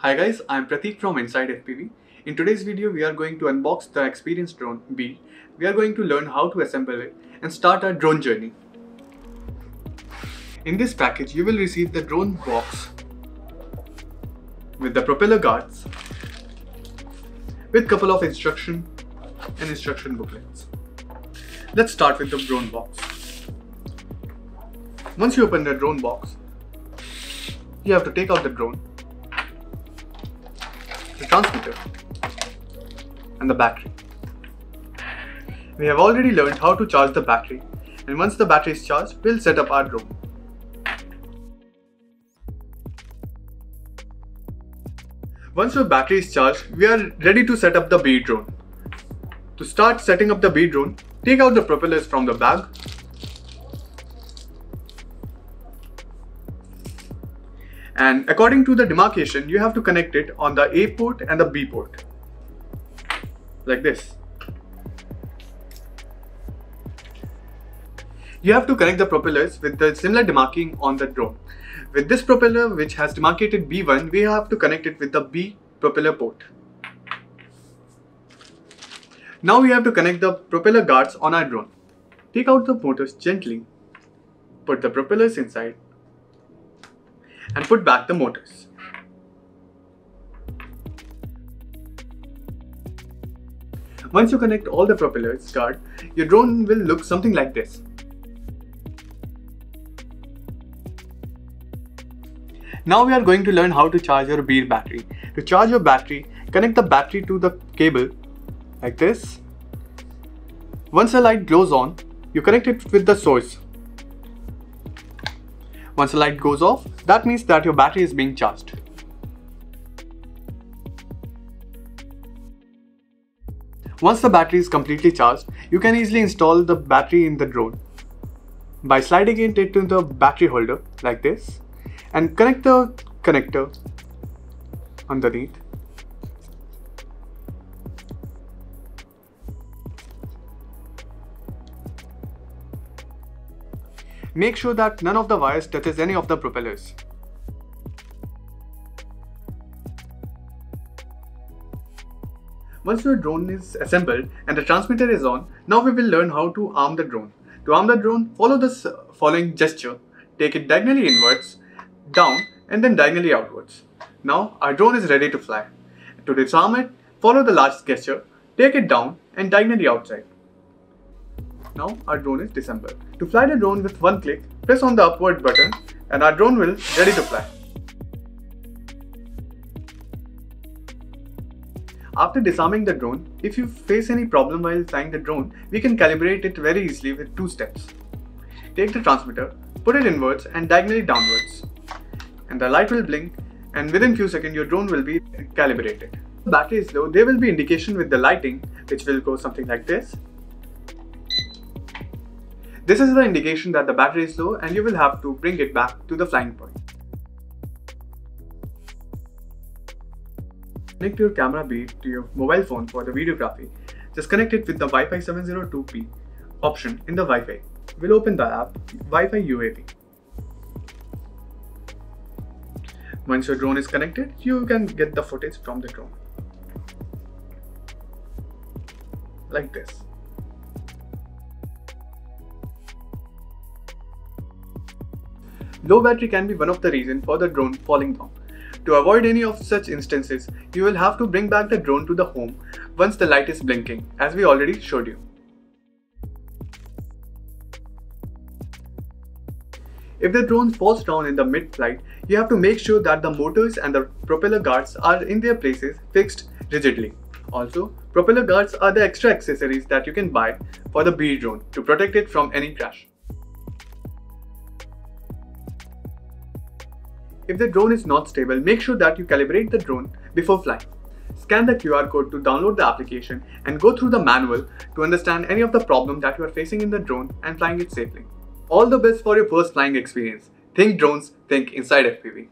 Hi guys, I'm Pratik from Inside FPV. In today's video, we are going to unbox the Experience drone BIR. We are going to learn how to assemble it and start our drone journey. In this package, you will receive the drone box with the propeller guards with couple of instruction and instruction booklets. Let's start with the drone box. Once you open the drone box, you have to take out the drone the transmitter, and the battery. We have already learned how to charge the battery and once the battery is charged, we'll set up our drone. Once the battery is charged, we are ready to set up the BIR drone. To start setting up the BIR drone, take out the propellers from the bag and according to the demarcation you have to connect it on the A port and the B port like this. You have to connect the propellers with the similar demarking on the drone. With this propeller which has demarcated B1 we have to connect it with the B propeller port. Now we have to connect the propeller guards on our drone. Take out the motors gently, put the propellers inside and put back the motors. Once you connect all the propellers guard, your drone will look something like this. Now we are going to learn how to charge your BIR battery. To charge your battery, connect the battery to the cable like this. Once the light glows on, you connect it with the source once the light goes off, that means that your battery is being charged. Once the battery is completely charged, you can easily install the battery in the drone by sliding it into the battery holder like this and connect the connector underneath Make sure that none of the wires touches any of the propellers. Once your drone is assembled and the transmitter is on, now we will learn how to arm the drone. To arm the drone, follow this uh, following gesture. Take it diagonally inwards, down and then diagonally outwards. Now our drone is ready to fly. To disarm it, follow the last gesture, take it down and diagonally outside. Now our drone is disassembled. To fly the drone with one click, press on the upward button and our drone will ready to fly. After disarming the drone, if you face any problem while flying the drone, we can calibrate it very easily with two steps. Take the transmitter, put it inwards and diagonally downwards. And the light will blink and within few seconds your drone will be calibrated. The battery is low, there will be indication with the lighting which will go something like this this is the indication that the battery is low and you will have to bring it back to the flying point. Connect your camera bead to your mobile phone for the videography. Just connect it with the Wi-Fi 702p option in the Wi-Fi. We'll open the app Wi-Fi UAV. Once your drone is connected, you can get the footage from the drone. Like this. Low battery can be one of the reasons for the drone falling down. To avoid any of such instances, you will have to bring back the drone to the home once the light is blinking, as we already showed you. If the drone falls down in the mid-flight, you have to make sure that the motors and the propeller guards are in their places fixed rigidly. Also, propeller guards are the extra accessories that you can buy for the BIR drone to protect it from any crash. If the drone is not stable, make sure that you calibrate the drone before flying. Scan the QR code to download the application and go through the manual to understand any of the problem that you are facing in the drone and flying it safely. All the best for your first flying experience. Think drones, think inside FPV.